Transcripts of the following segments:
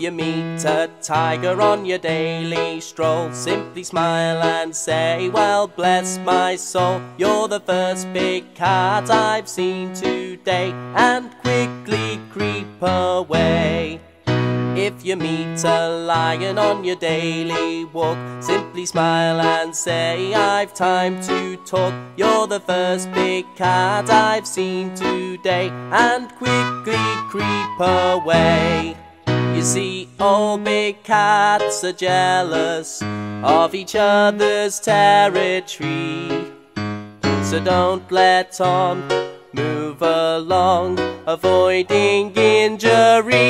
you meet a tiger on your daily stroll, simply smile and say, Well, bless my soul, you're the first big cat I've seen today, and quickly creep away. If you meet a lion on your daily walk, simply smile and say, I've time to talk. You're the first big cat I've seen today, and quickly creep away. You see, all big cats are jealous of each other's territory. So don't let on, move along, avoiding injury.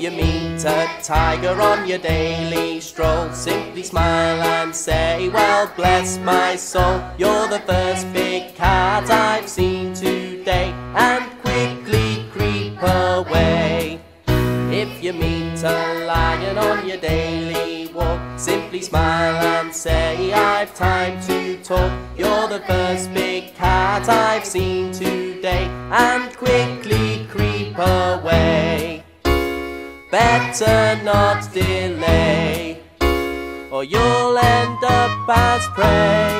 If you meet a tiger on your daily stroll, simply smile and say, Well, bless my soul, you're the first big cat I've seen today, and quickly creep away. If you meet a lion on your daily walk, simply smile and say, I've time to talk, you're the first big cat I've seen today, and quickly creep away. Better not delay, or you'll end up as prey.